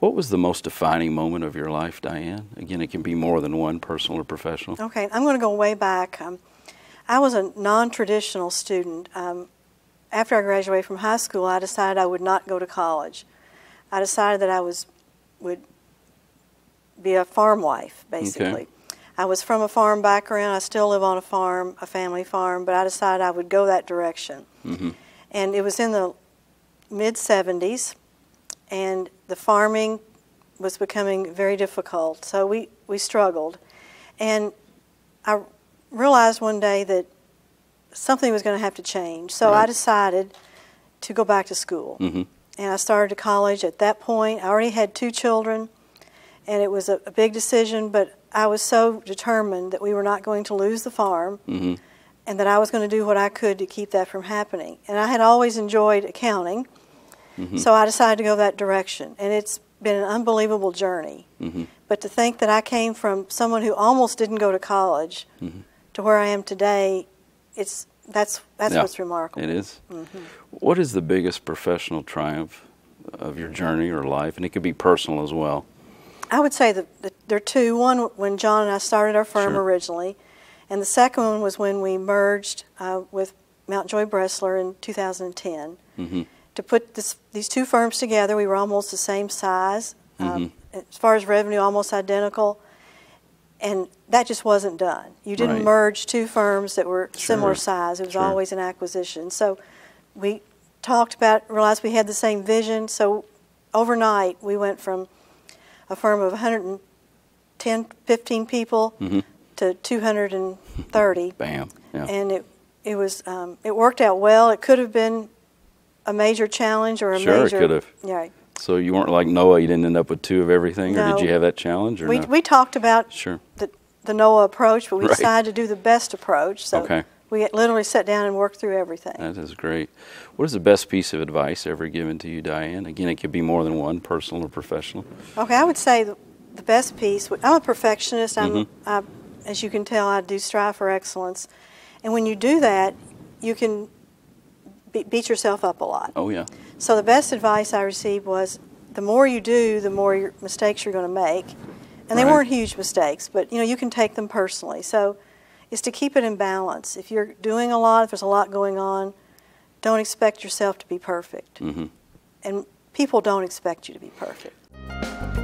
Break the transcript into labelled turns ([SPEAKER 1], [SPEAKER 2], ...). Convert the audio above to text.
[SPEAKER 1] What was the most defining moment of your life, Diane? Again, it can be more than one, personal or professional.
[SPEAKER 2] Okay, I'm going to go way back. Um, I was a non traditional student. Um, after I graduated from high school, I decided I would not go to college. I decided that I was would be a farm wife, basically.
[SPEAKER 1] Okay.
[SPEAKER 2] I was from a farm background. I still live on a farm, a family farm, but I decided I would go that direction.
[SPEAKER 1] Mm-hmm.
[SPEAKER 2] And it was in the mid 70s, and the farming was becoming very difficult. So we, we struggled. And I realized one day that something was going to have to change. So I decided to go back to school.
[SPEAKER 1] Mm-hmm.
[SPEAKER 2] And I started college at that point. I already had two children, and it was a, a big decision, but I was so determined that we were not going to lose the farm
[SPEAKER 1] Mm-hmm.
[SPEAKER 2] and that I was going to do what I could to keep that from happening. And I had always enjoyed accounting,
[SPEAKER 1] Mm-hmm.
[SPEAKER 2] so I decided to go that direction. And it's been an unbelievable journey.
[SPEAKER 1] Mm-hmm.
[SPEAKER 2] But to think that I came from someone who almost didn't go to college
[SPEAKER 1] Mhm.
[SPEAKER 2] to where I am today, it's that's that's
[SPEAKER 1] Yeah,
[SPEAKER 2] what's remarkable.
[SPEAKER 1] It is.
[SPEAKER 2] Mm-hmm.
[SPEAKER 1] What is the biggest professional triumph of your journey or life? And it could be personal as well.
[SPEAKER 2] I would say that, that there are two. One, when John and I started our firm
[SPEAKER 1] Sure.
[SPEAKER 2] originally, and the second one was when we merged uh, with Mountjoy Bressler in 2010.
[SPEAKER 1] Mm-hmm.
[SPEAKER 2] To put this, these two firms together, we were almost the same size. Um,
[SPEAKER 1] Mhm.
[SPEAKER 2] as far as revenue, almost identical. And that just wasn't done. You didn't
[SPEAKER 1] Right.
[SPEAKER 2] merge two firms that were similar size. It was
[SPEAKER 1] Sure.
[SPEAKER 2] always an acquisition. So we talked about, realized we had the same vision. So overnight, we went from a firm of 110, 15 people
[SPEAKER 1] Mhm.
[SPEAKER 2] to 230,
[SPEAKER 1] Bam. Yeah.
[SPEAKER 2] and it it was um, it worked out well. It could have been a major challenge or a
[SPEAKER 1] Sure, it
[SPEAKER 2] major.
[SPEAKER 1] could have.
[SPEAKER 2] Yeah,
[SPEAKER 1] so you weren't like Noah. You didn't end up with two of everything, or did you have that challenge? Or
[SPEAKER 2] we
[SPEAKER 1] no?
[SPEAKER 2] we talked about
[SPEAKER 1] Sure.
[SPEAKER 2] the the Noah approach, but we
[SPEAKER 1] Right.
[SPEAKER 2] decided to do the best approach. So
[SPEAKER 1] Okay.
[SPEAKER 2] we literally sat down and worked through everything.
[SPEAKER 1] That is great. What is the best piece of advice ever given to you, Diane? Again, it could be more than one, personal or professional.
[SPEAKER 2] Okay, I would say the, the best piece. I'm a perfectionist. I'm,
[SPEAKER 1] Mhm.
[SPEAKER 2] I, as you can tell, I do strive for excellence, and when you do that, you can beat yourself up a lot.
[SPEAKER 1] Oh yeah.
[SPEAKER 2] So the best advice I received was, the more you do, the more your mistakes you're going to make, and they
[SPEAKER 1] Right.
[SPEAKER 2] weren't huge mistakes, but you know you can take them personally. So it's to keep it in balance. If you're doing a lot, if there's a lot going on, don't expect yourself to be perfect,
[SPEAKER 1] Mm-hmm.
[SPEAKER 2] and people don't expect you to be perfect.